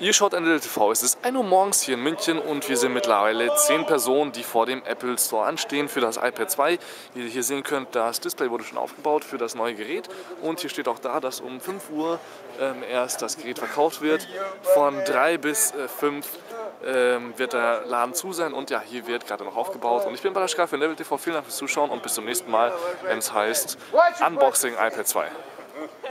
Ihr schaut NDL TV. Es ist 1 Uhr morgens hier in München und wir sind mittlerweile 10 Personen, die vor dem Apple Store anstehen für das iPad 2. Wie ihr hier sehen könnt, das Display wurde schon aufgebaut für das neue Gerät und hier steht auch da, dass um 5 Uhr ähm, erst das Gerät verkauft wird. Von 3 bis äh, 5 ähm, wird der Laden zu sein und ja, hier wird gerade noch aufgebaut. Und ich bin Balaschka für Level TV. Vielen Dank fürs Zuschauen und bis zum nächsten Mal, wenn es heißt Unboxing iPad 2.